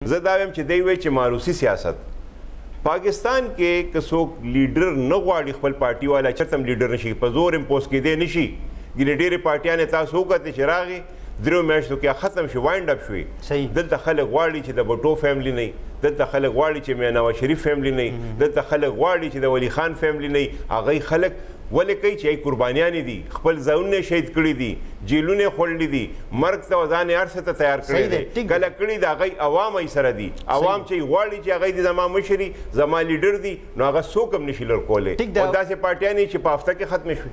زه دا ویم چې دی وایي چې معروسي سیاست پاکستان کې که څوک لیډر نه غواړي خپل پارټي والا چرته هم لیډر نشي په زور امپوز کېدی نشي ګینې ډېرې پارټیانې تاسو وکتې چې راغې دریو میاشتو کې ختم شو وایند اپ شوې دلته خلک غواړي چې د بټو فیملی نه دلته خلک غواړي چې میناوا شریف فیملی نه دلته خلک غواړي چې د ولی خان فیملی نه هغه خلک ولې کوي چې قربانیانې دي خپل ځانونه شهید کړي دي جیلونه خوړلي دي مرګ ته ځان هر څه ته تیار کړي دي کله کړي دا غي عوام یې سره دي عوام چې غواړي چې هغه دې زما مشري زما لیډر دي نو هغه څوک هم نشي لړ کولای او داسې پارټیانې چې په هفته کې ختم شي